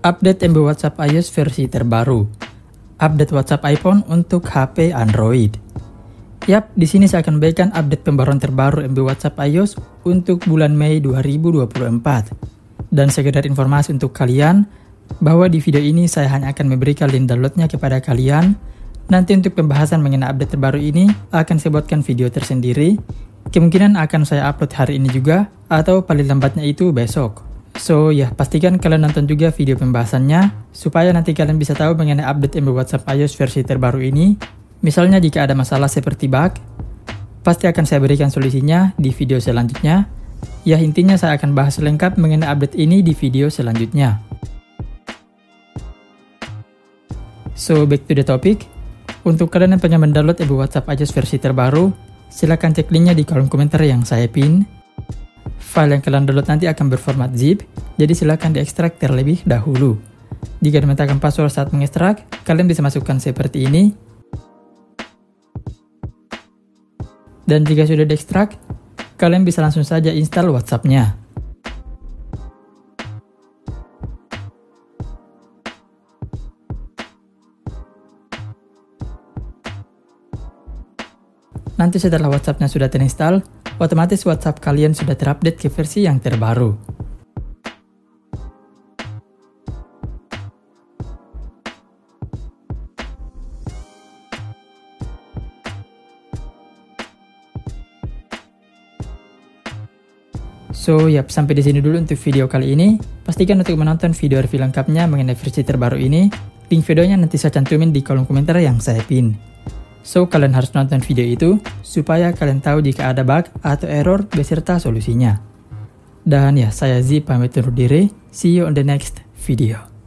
Update MB WhatsApp iOS versi terbaru. Update WhatsApp iPhone untuk HP Android. Yap, di sini saya akan bagikan update pembaruan terbaru MB WhatsApp iOS untuk bulan Mei 2024. Dan sekedar informasi untuk kalian, bahwa di video ini saya hanya akan memberikan link downloadnya kepada kalian. Nanti untuk pembahasan mengenai update terbaru ini, akan saya buatkan video tersendiri. Kemungkinan akan saya upload hari ini juga, atau paling lambatnya itu besok. So ya, pastikan kalian nonton juga video pembahasannya, supaya nanti kalian bisa tahu mengenai update MB WhatsApp iOS versi terbaru ini. Misalnya jika ada masalah seperti bug, pasti akan saya berikan solusinya di video selanjutnya. Ya intinya saya akan bahas lengkap mengenai update ini di video selanjutnya. So back to the topic. Untuk kalian yang pengen mendownload MB WhatsApp iOS versi terbaru, silahkan cek linknya di kolom komentar yang saya pin. File yang kalian download nanti akan berformat zip, jadi silakan diekstrak terlebih dahulu. Jika dimintakan password saat mengekstrak, kalian bisa masukkan seperti ini. Dan jika sudah diekstrak, kalian bisa langsung saja install WhatsApp-nya. Nanti setelah WhatsApp-nya sudah terinstall, otomatis WhatsApp kalian sudah terupdate ke versi yang terbaru. So, yap, sampai di sini dulu untuk video kali ini. Pastikan untuk menonton video review lengkapnya mengenai versi terbaru ini. Link videonya nanti saya cantumin di kolom komentar yang saya pin. So, kalian harus nonton video itu supaya kalian tahu jika ada bug atau error beserta solusinya. Dan ya, saya Z pamit undur diri. See you on the next video.